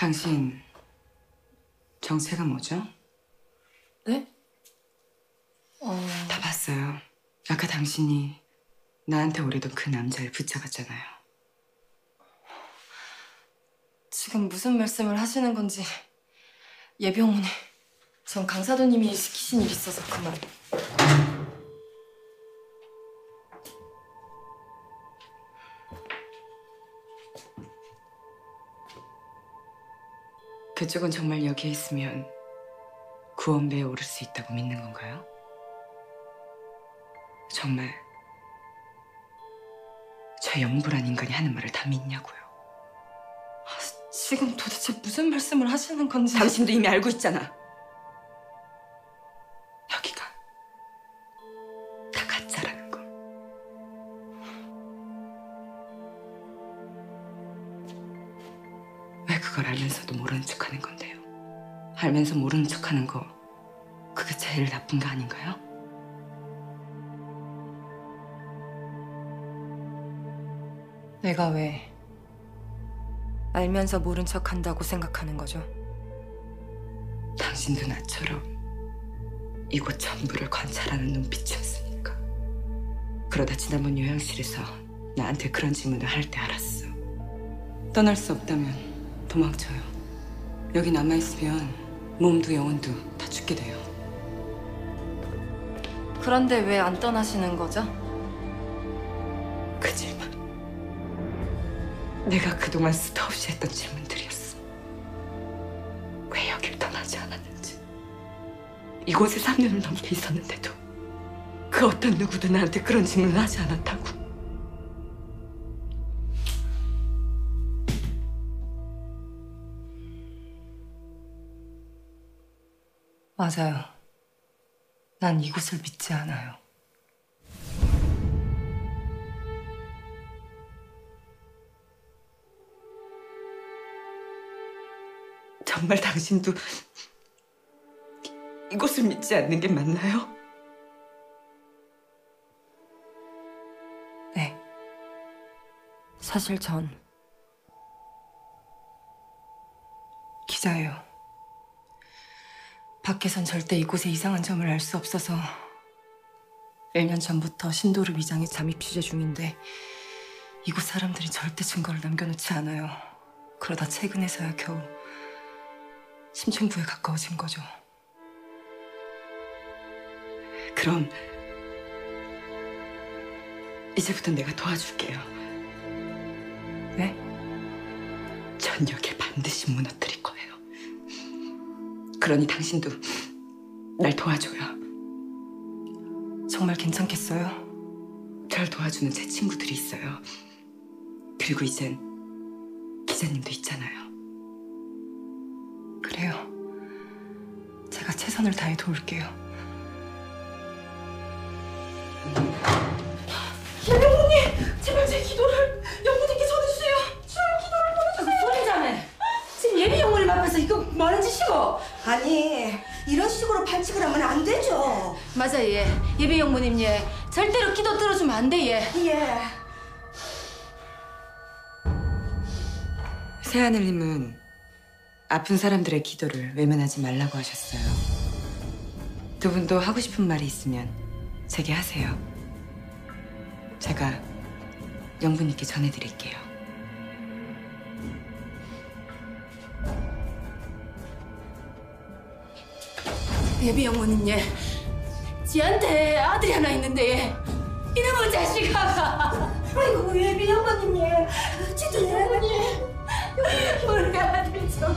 당신 정체가 뭐죠? 네? 어... 다 봤어요. 아까 당신이 나한테 오래던 그 남자를 붙잡았잖아요. 지금 무슨 말씀을 하시는 건지 어머니 전 강사도님이 시키신 일 있어서 그만 그쪽은 정말 여기에 있으면 구원배에 오를 수 있다고 믿는 건가요? 정말 저 영불한 인간이 하는 말을 다 믿냐고요. 아, 지금 도대체 무슨 말씀을 하시는 건지 당신도 이미 알고 있잖아. 그걸 알면서도 모르는 척하는 건데요? 알면서 모르는 척하는 거 그게 제일 나쁜 거 아닌가요? 내가 왜 알면서 모른 척 한다고 생각하는 거죠? 당신도 나처럼 이곳 전부를 관찰하는 눈빛이었으니까. 그러다 지난번 요양실에서 나한테 그런 질문을 할 때 알았어. 떠날 수 없다면 도망쳐요. 여기 남아있으면 몸도 영혼도 다 죽게 돼요. 그런데 왜 안 떠나시는 거죠? 그 질문. 내가 그동안 수도 없이 했던 질문들이었어. 왜 여길 떠나지 않았는지. 이곳에 3년을 넘게 있었는데도 그 어떤 누구도 나한테 그런 질문을 하지 않았다고. 맞아요. 난 이곳을 믿지 않아요. 정말 당신도 이곳을 믿지 않는 게 맞나요? 네. 사실 전 기자예요. 밖에선 절대 이곳의 이상한 점을 알 수 없어서 1년 전부터 신도를 위장해 잠입 취재 중인데 이곳 사람들이 절대 증거를 남겨놓지 않아요. 그러다 최근에서야 겨우 심층부에 가까워진 거죠. 그럼 이제부터 내가 도와줄게요. 네? 전 여길 반드시 무너뜨릴 거예요. 그러니 당신도 날 도와줘요. 정말 괜찮겠어요? 절 도와주는 제 친구들이 있어요. 그리고 이젠 기자님도 있잖아요. 그래요. 제가 최선을 다해 도울게요. 아니, 이런 식으로 반칙을 하면 안 되죠. 맞아 얘 예비 영모님 얘 절대로 기도 들어주면 안돼 얘. 예. 새하늘님은 아픈 사람들의 기도를 외면하지 말라고 하셨어요. 두 분도 하고 싶은 말이 있으면 제게 하세요. 제가 영부님께 전해드릴게요. 예비 영모님 얘 지한테 아들이 하나 있는데 얘 이놈의 자식아 아이고, 예비 영모님, 예. 진짜 예배님. 우리 아들 좀